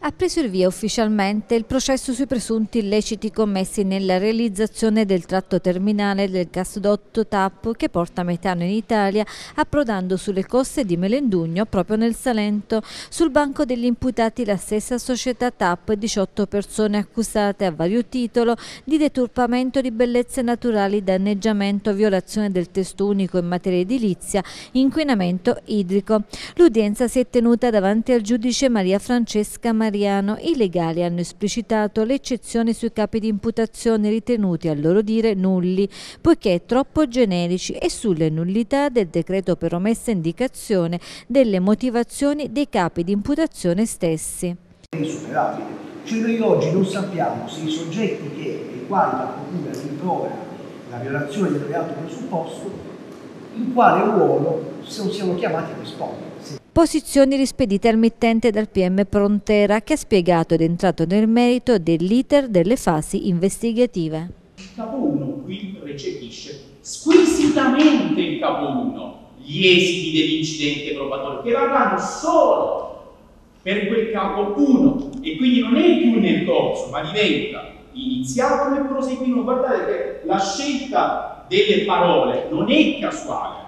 Ha preso il via ufficialmente il processo sui presunti illeciti commessi nella realizzazione del tratto terminale del gasdotto TAP che porta metano in Italia, approdando sulle coste di Melendugno proprio nel Salento. Sul banco degli imputati la stessa società TAP, 18 persone accusate a vario titolo di deturpamento di bellezze naturali, danneggiamento, violazione del testo unico in materia edilizia, inquinamento idrico. L'udienza si è tenuta davanti al giudice Maria Francesca Maria Mariano, i legali hanno esplicitato le eccezioni sui capi di imputazione ritenuti a loro dire nulli, poiché troppo generici e sulle nullità del decreto per omessa indicazione delle motivazioni dei capi di imputazione stessi. Cioè noi oggi non sappiamo se i soggetti che, ai quali la procura rimprovera la violazione del reato presupposto, in quale ruolo siano chiamati a rispondere. Posizioni rispedite al mittente dal PM Prontera che ha spiegato ed è entrato nel merito dell'iter delle fasi investigative. Il capo 1 qui recepisce squisitamente il capo 1 gli esiti dell'incidente probatorio che varranno solo per quel capo 1 e quindi non è più nel corso ma diventa iniziato e proseguito. Guardate che la scelta delle parole non è casuale